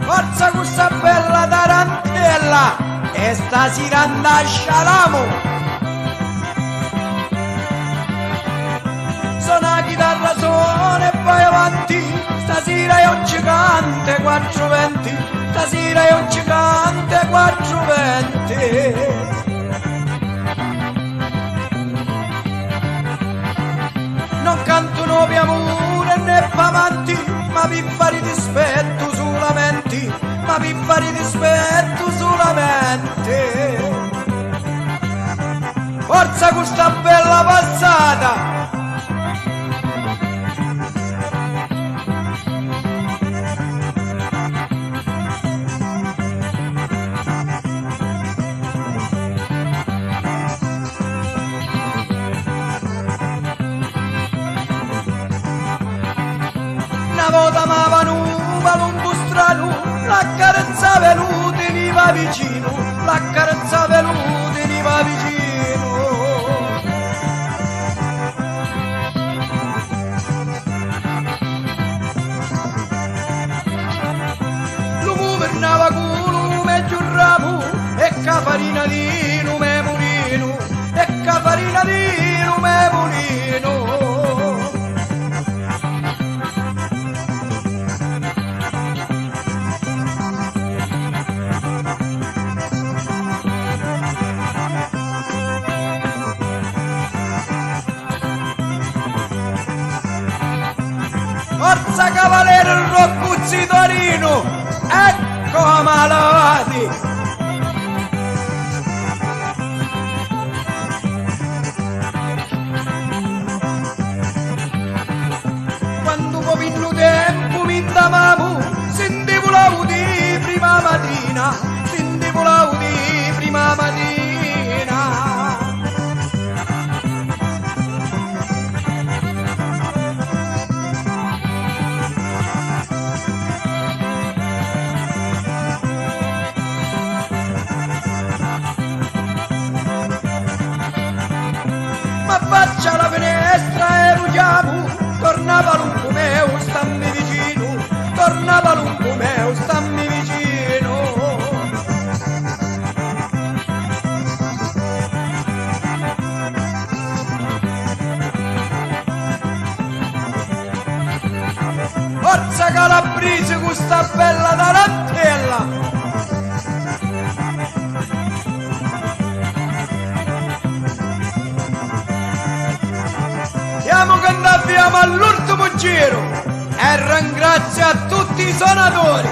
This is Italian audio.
Forza questa bella tarantella e stasera andascialamo. Suona gigante 420, stasera è un gigante 420. non canto nuovi amore né pamanti, ma pippari dispetto solamente, ma pippari dispetto solamente. Forza questa bella passata! Volta mi venuva lungo strano, la carezza venuta veniva vicino, la carezza venuta Forza Cavaliere Roccuzzi Torino! Ecco malati! Quando popinno tempo mi davamo, sentivo l'audi prima mattina, faccia la finestra e rugiamo, tornava lungo meu, stammi vicino, tornava lungo meu, stammi vicino. Forza Calabrese con sta bella tarantella! siamo all'ultimo giro e ringrazio a tutti i suonatori.